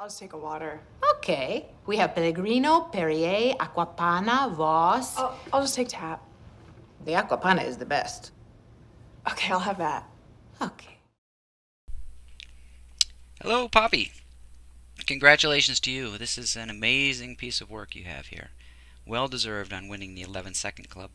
I'll just take a water. Okay. We have Pellegrino, Perrier, Aquapana, Voss. I'll, I'll just take tap. The Aquapana is the best. Okay, I'll have that. Okay. Hello, Poppy. Congratulations to you. This is an amazing piece of work you have here. Well deserved on winning the 11 Second Club.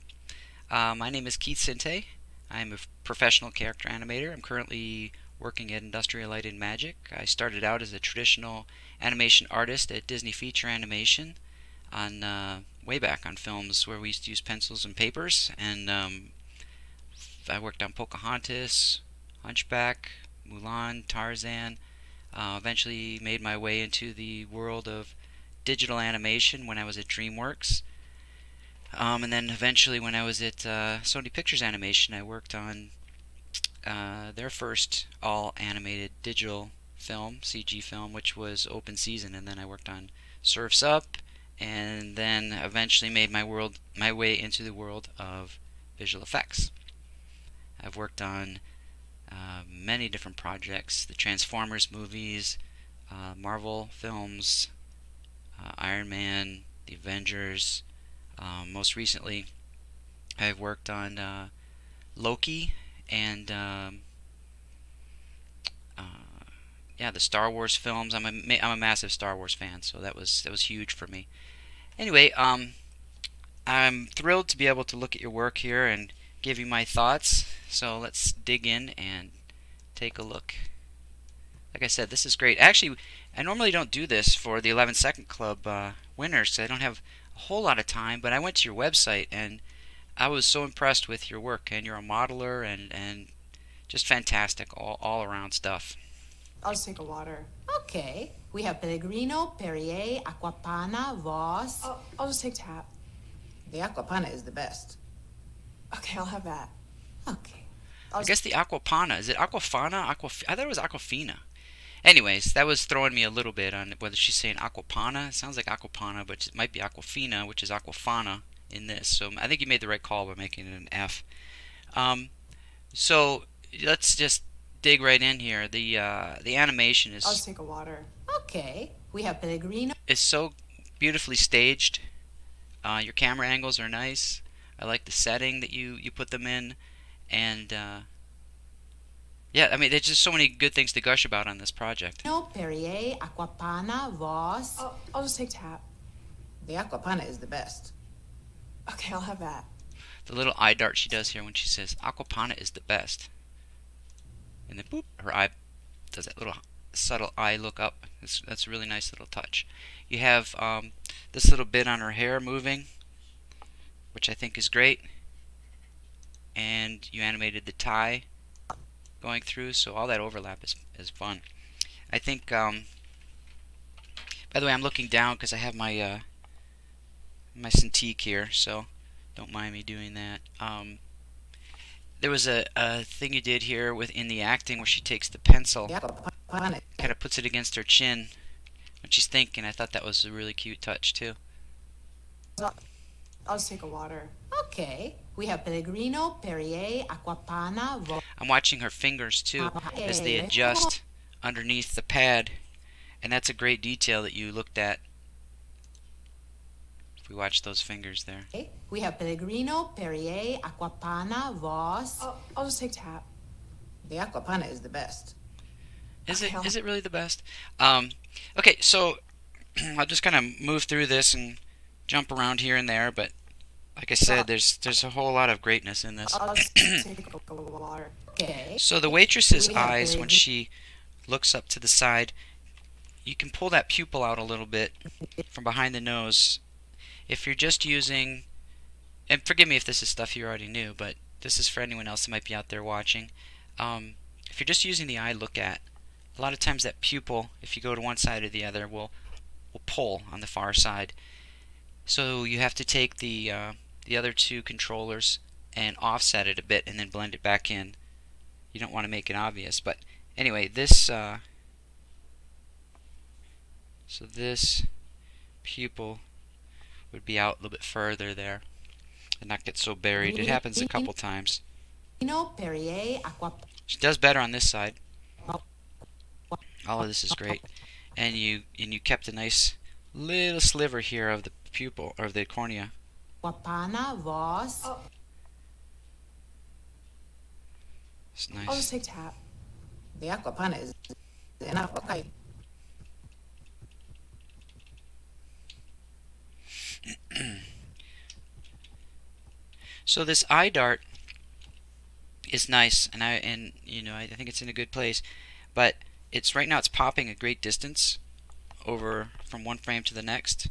Uh, my name is Keith Sintay. I'm a professional character animator. I'm currently working at Industrial Light and Magic. I started out as a traditional animation artist at Disney Feature Animation on uh, way back on films where we used to use pencils and papers and um, I worked on Pocahontas, Hunchback, Mulan, Tarzan. Uh, eventually made my way into the world of digital animation when I was at DreamWorks. Um, and then eventually when I was at uh, Sony Pictures Animation, I worked on uh, their first all animated digital film, CG film, which was Open Season. And then I worked on Surf's Up, and then eventually made my world my way into the world of visual effects. I've worked on uh, many different projects the Transformers movies, uh, Marvel films, uh, Iron Man, the Avengers. Um, most recently, I've worked on Loki and um, uh, yeah, the Star Wars films. I'm a I'm a massive Star Wars fan, so that was that was huge for me. Anyway, um, I'm thrilled to be able to look at your work here and give you my thoughts. So let's dig in and take a look. Like I said, this is great. Actually, I normally don't do this for the 11 Second Club uh, winners I don't have a whole lot of time, but I went to your website and I was so impressed with your work. And you're a modeler and, and just fantastic all, all around stuff. I'll just take a water. Okay. We have Pellegrino, Perrier, Aquapana, Voss. I'll, I'll just take tap. The Aquapana is the best. Okay, I'll have that. Okay. I'll I guess the Aquapana. Is it Aquafana? Aquaf- I thought it was Aquafina. Anyways, that was throwing me a little bit on whether she's saying Aquapana. It sounds like Aquapana, but it might be Aquafina, which is Aquafana in this. So I think you made the right call by making it an F. Um, so let's just dig right in here. The uh, the animation is. I'll just take a water. Okay. We have Pellegrino. It's so beautifully staged. Uh, your camera angles are nice. I like the setting that you you put them in, and uh, yeah, I mean there's just so many good things to gush about on this project. No, Perrier, Aquapana, Voss. I'll, I'll just take tap. The Aquapana is the best. Okay, I'll have that. The little eye dart she does here when she says Aquapana is the best, and then boop, her eye does that little subtle eye look up. That's that's a really nice little touch. You have um, this little bit on her hair moving, which I think is great, and you animated the tie going through, so all that overlap is is fun. I think. Um, by the way, I'm looking down because I have my uh, my Cintiq here, so don't mind me doing that. Um, there was a, a thing you did here within the acting where she takes the pencil, The kind of puts it against her chin when she's thinking. I thought that was a really cute touch too. I'll, I'll just take a water. Okay. We have Pellegrino, Perrier, Aquapana, Voss. I'm watching her fingers too as they adjust underneath the pad, and that's a great detail that you looked at. If we watch those fingers there. We have Pellegrino, Perrier, Aquapana, Voss. I'll, I'll just take tap. The Aquapana is the best. Is Okay, it I'll- is it really the best? Um, okay, so I'll just kind of move through this and jump around here and there, but like I said, there's there's a whole lot of greatness in this. I'll just take a water. Okay. So the waitress's eyes, when she looks up to the side, you can pull that pupil out a little bit from behind the nose. If you're just using, and forgive me if this is stuff you already knew, but this is for anyone else that might be out there watching. Um, if you're just using the eye look at, a lot of times that pupil, if you go to one side or the other, will will pull on the far side. So you have to take the uh, the other two controllers and offset it a bit, and then blend it back in you don't want to make it obvious. But anyway, this uh, so this pupil would be out a little bit further there and not get so buried. It happens a couple times. Pellegrino, Perrier, Aquapana. She does better on this side. All of this is great. and you and you kept a nice little sliver here of the pupil or the cornea. Aquapana vos. Oh. It's oh, I'll just take tap. The aquapana is enough. Okay. So this eye dart is nice, and I and you know I think it's in a good place, but it's right now it's popping a great distance over from one frame to the next.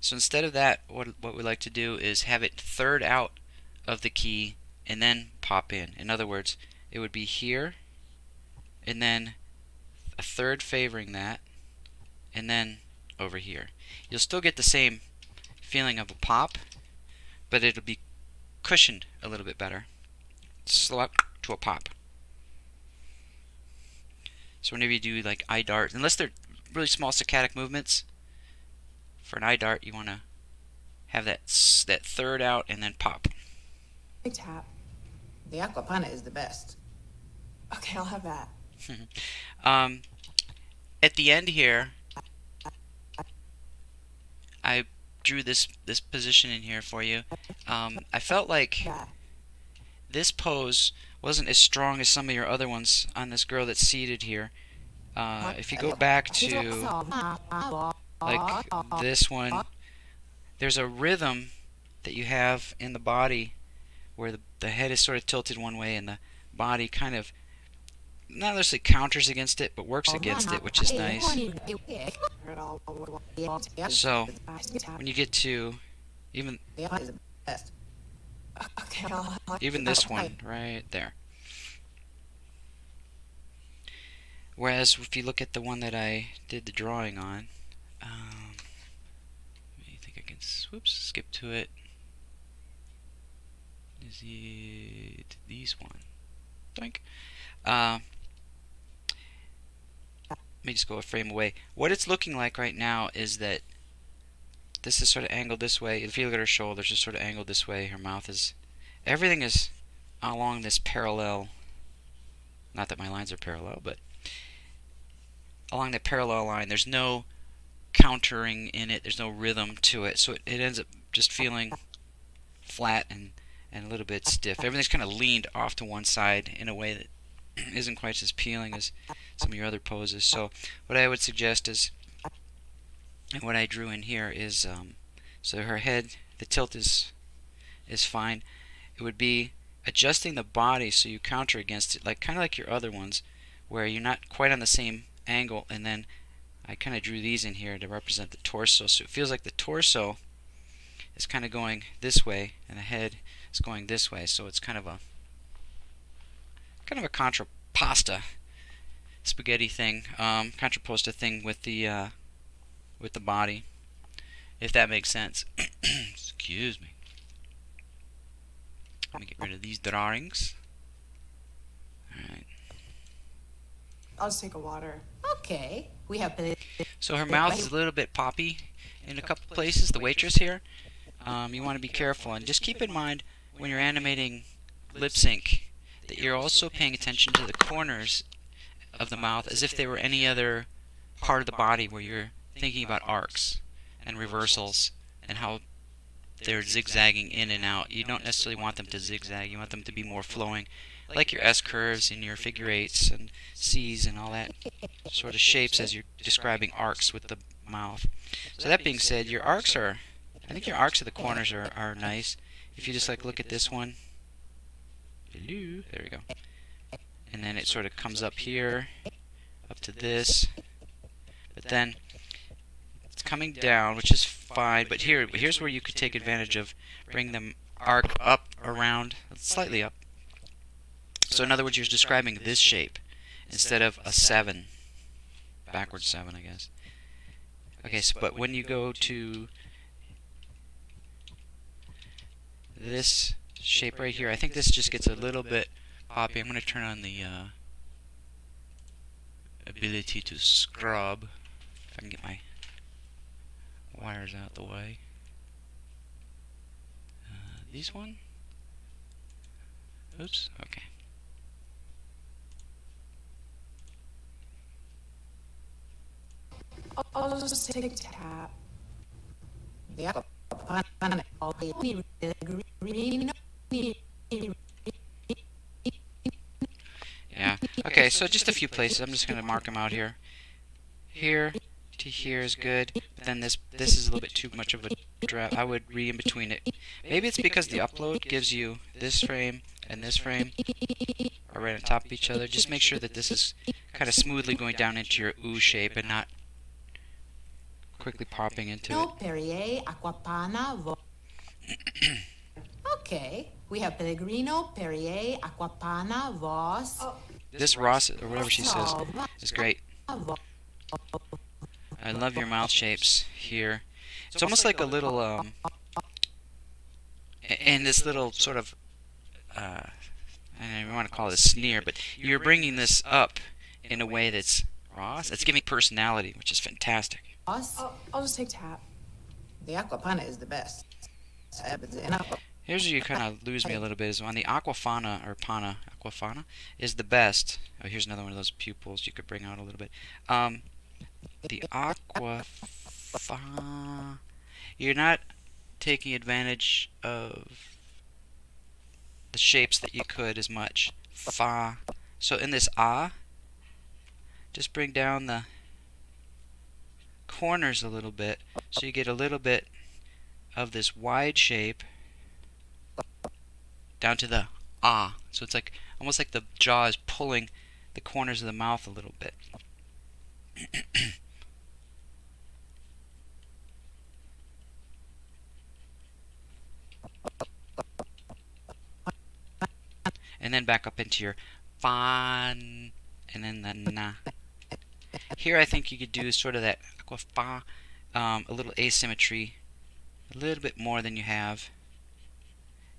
So instead of that, what what we like to do is have it third out of the key and then pop in. In other words, it would be here, and then a third favoring that, and then over here. You'll still get the same feeling of a pop, but it'll be cushioned a little bit better. Slow up to a pop. So whenever you do like eye dart, unless they're really small saccadic movements, for an eye dart you want to have that that third out and then pop. Take tap. The aquapana is the best. Okay, I'll have that. Um, at the end here, I drew this this position in here for you. Um, I felt like this pose wasn't as strong as some of your other ones on this girl that's seated here. Uh, if you go back to like this one, there's a rhythm that you have in the body where the, the head is sort of tilted one way and the body kind of not necessarily counters against it but works against it, which is nice. So I'll take tap. when you get to even The aquapana is the best. Okay, I'll, I'll even this one right there. Whereas if you look at the one that I did the drawing on, um, I think I can whoops skip to it. Is it these one? Doink. Uh, me just go a frame away. What it's looking like right now is that this is sort of angled this way. If you look at her shoulders, it's sort of angled this way. Her mouth is everything is along this parallel not that my lines are parallel but along that parallel line there's no countering in it there's no rhythm to it so it, it ends up just feeling flat and and a little bit stiff everything's kind of leaned off to one side in a way that isn't quite as appealing as some of your other poses so what I would suggest is and what I drew in here is um, so her head the tilt is is fine it would be adjusting the body so you counter against it, like kind of like your other ones, where you're not quite on the same angle. And then I kind of drew these in here to represent the torso, so it feels like the torso is kind of going this way, and the head is going this way. So it's kind of a kind of a contrapposta spaghetti thing, um, contrapposta thing with the uh, with the body, if that makes sense. Excuse me. Let me get rid of these drawings. Alright. I'll just take a water. Okay. We have So her mouth is a little bit poppy in a couple places, the waitress here. Um, you want to be careful and just keep in mind when you're animating lip sync that you're also paying attention to the corners of the mouth as if they were any other part of the body where you're thinking about arcs and reversals and how they're zigzagging in and out. You don't necessarily want them to zigzag, you want them to be more flowing, like your S curves and your figure eights and C's and all that sort of shapes as you're describing arcs with the mouth. So that being said, your arcs are, I think your arcs at the corners are, are nice. If you just like look at this one, hello, there we go. And then it sort of comes up here, up to this, but then it's coming down, which is fine. But here, here's where you could take advantage of bring them arc up around, slightly up. So in other words, you're describing this shape instead of a seven, backwards seven, I guess. Okay, so but when you go to this shape right here, I think this just gets a little bit poppy. I'm going to turn on the uh, ability to scrub. If I can get my wires out the way. Uh, these one? Oops, okay. I'll just take tap. The Aquapana of Pellegrino. Yeah. Okay, so just a few places. I'm just going to mark them out here. Here to here is good. But then this this is a little bit too much of a draft. I would read in between it. Maybe it's because the upload gives you this frame and this frame are right on top of each other. Just make sure that this is kind of smoothly going down into your ooh shape and not quickly popping into it. No, Perrier, Aquapana, Vo. okay, we have Pellegrino, Perrier, Aquapana, Voss. Oh, This Ross or whatever she says is great. I love your mouth shapes here. It's almost like a little um and this little sort of uh I don't even want to call it a sneer, but you're bringing this up in a way that's Ross. It's giving personality, which is fantastic. Voss. I'll, I'll just take tap. The Aquapana is the best. But the- and Aqua- Here's where you kind of lose me a little bit is on the Aquafana or Pana Aquafana is the best. Oh, here's another one of those pupils you could bring out a little bit. Um, the Aquafa, you're not taking advantage of the shapes that you could as much. Fa. So in this ah, just bring down the corners a little bit so you get a little bit of this wide shape down to the ah. So it's like almost like the jaw is pulling the corners of the mouth a little bit. and then back up into your fan and then the na. Here I think you could do sort of that um, a little asymmetry, a little bit more than you have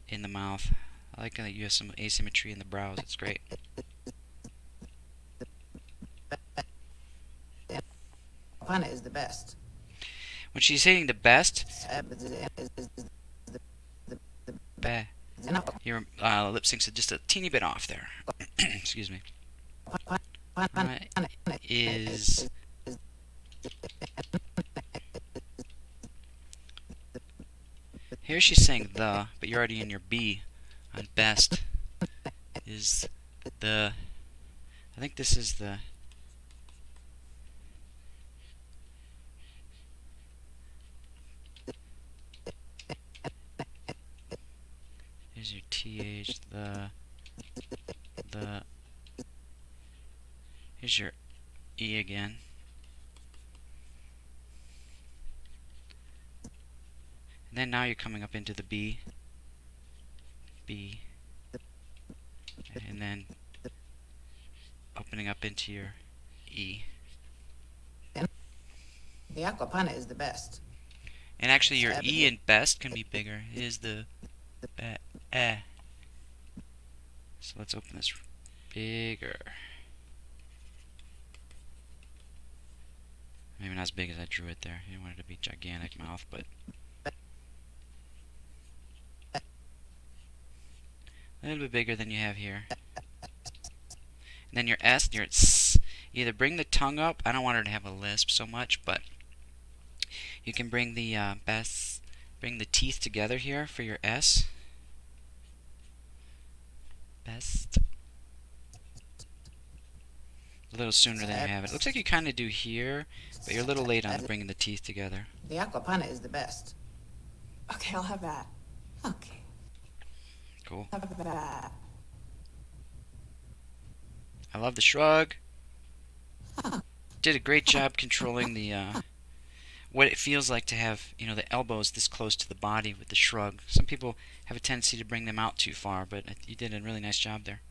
in the mouth. I like that you have some asymmetry in the brows. It's great. Aquapana is the best. When she's hitting the best, Uh, bah, your uh, lip syncs are just a teeny bit off there. Excuse me. Is here she's saying the, but you're already in your B on best. Is the I think this is the Here's your TH, the, the, here's your E again. And then now you're coming up into the B, B, and then opening up into your E. The Aquapana is the best. And actually, your E in best can be bigger. It is the be- eh. So let's open this bigger. Maybe not as big as I drew it there. I didn't want it to be gigantic mouth, but little bit bigger than you have here. And then your S, your S. Either bring the tongue up. I don't want her to have a lisp so much, but you can bring the uh, best, bring the teeth together here for your S. Best. A little sooner than you have it. Looks like you kind of do here, but you're a little late on bringing the teeth together. The Aquapana is the best. Okay, I'll have that. Okay. Cool. I love the shrug. Did a great job controlling the uh, what it feels like to have you know the elbows this close to the body with the shrug. Some people have a tendency to bring them out too far, but you did a really nice job there.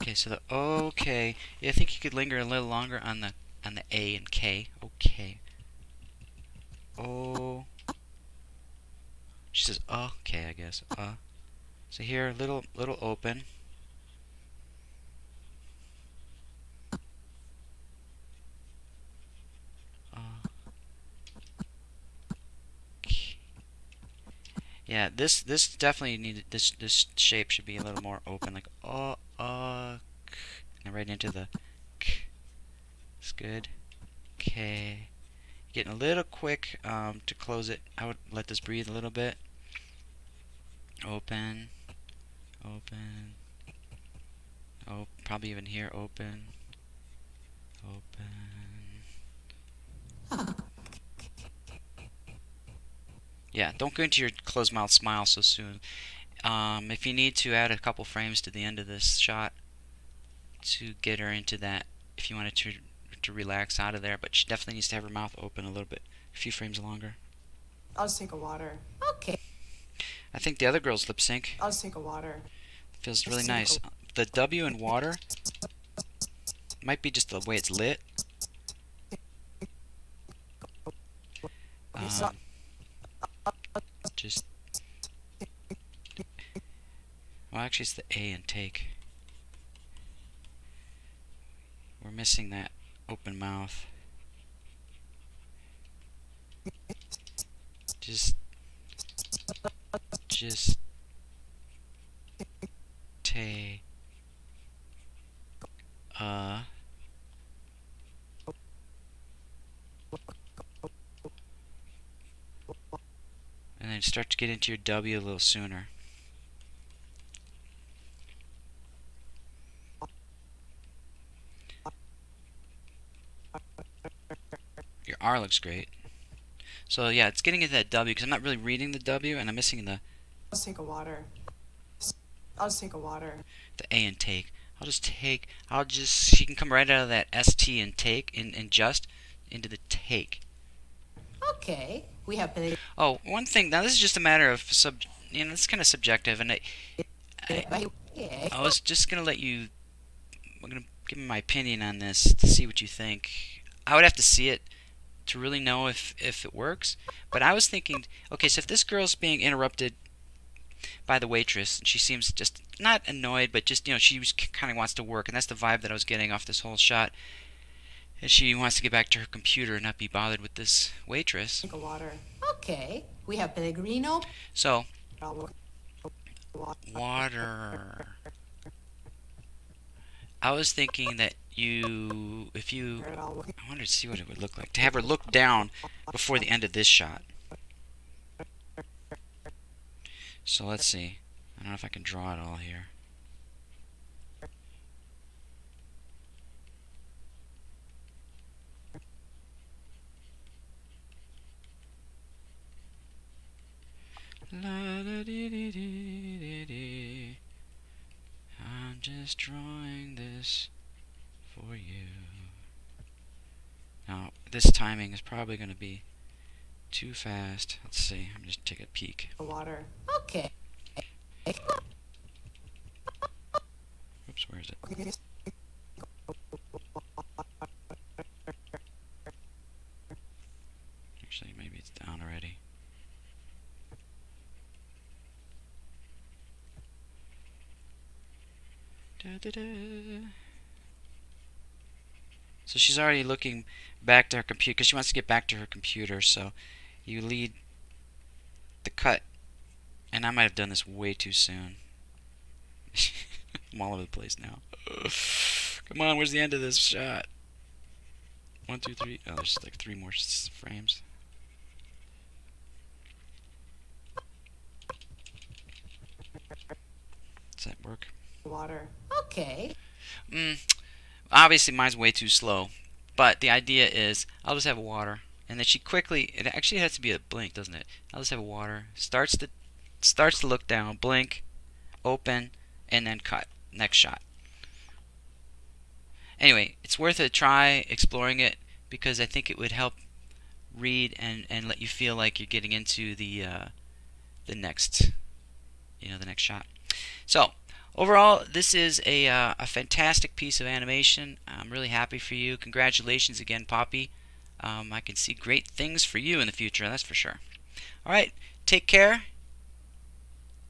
Okay, so the okay. Yeah, I think you could linger a little longer on the on the A and K. Okay. Oh. She says, "Okay, I guess." Uh. So here, little little open. Yeah, this this definitely needed this this shape should be a little more open, like uh uh, and right into the k. It's good. Okay, getting a little quick um, to close it. I would let this breathe a little bit. Open, open. Oh, probably even here. Open, open. Yeah, don't go into your closed mouth smile so soon. Um, if you need to add a couple frames to the end of this shot to get her into that, if you wanted to to relax out of there, but she definitely needs to have her mouth open a little bit, a few frames longer. I'll just take a water. Okay. I think the other girl's lip sync I'll just take a water. feels really nice. The W in water might be just the way it's lit. Um, just well, actually, it's the A in take. We're missing that open mouth. Just, just tay. Uh. And then start to get into your W a little sooner. R looks great. So yeah, it's getting into that W because I'm not really reading the W and I'm missing the, I'll just take a water. I'll just take a water. the A in take. I'll just take, I'll just, she can come right out of that ST and take and, and just into the take. Okay. We have Oh, one thing, now this is just a matter of sub, you know, it's kind of subjective and I, I, I was just gonna let you. I'm gonna give me my opinion on this to see what you think. I would have to see it to really know if if it works. But I was thinking, okay, so if this girl's being interrupted by the waitress, and she seems just not annoyed, but just you know she kind of wants to work, and that's the vibe that I was getting off this whole shot. And she wants to get back to her computer and not be bothered with this waitress. Take a water. Okay. We have Pellegrino. So Water. I was thinking that you, if you. I wanted to see what it would look like. To have her look down before the end of this shot. So let's see. I don't know if I can draw it all here. La da dee dee dee just drawing this for you. Now, this timing is probably going to be too fast. Let's see. I'm just take a peek. A water. Okay. Oops, where is it? Okay. Actually, maybe it's down already. Da, da, da. So she's already looking back to her computer because she wants to get back to her computer. So you lead the cut, and I might have done this way too soon. I'm all over the place now. Come on, where's the end of this shot? One, two, three. Oh, there's like three more frames. Does that work? Water. Okay. Mm, obviously, mine's way too slow. But the idea is, I'll just have water, and then she quickly. It actually has to be a blink, doesn't it? I'll just have water. Starts to starts to look down, blink, open, and then cut. Next shot. Anyway, it's worth a try exploring it because I think it would help read and, and let you feel like you're getting into the uh, the next you know the next shot. So overall, this is a uh, a fantastic piece of animation. I'm really happy for you. Congratulations again, Poppy. Um, I can see great things for you in the future. That's for sure. All right, take care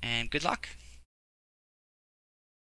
and good luck.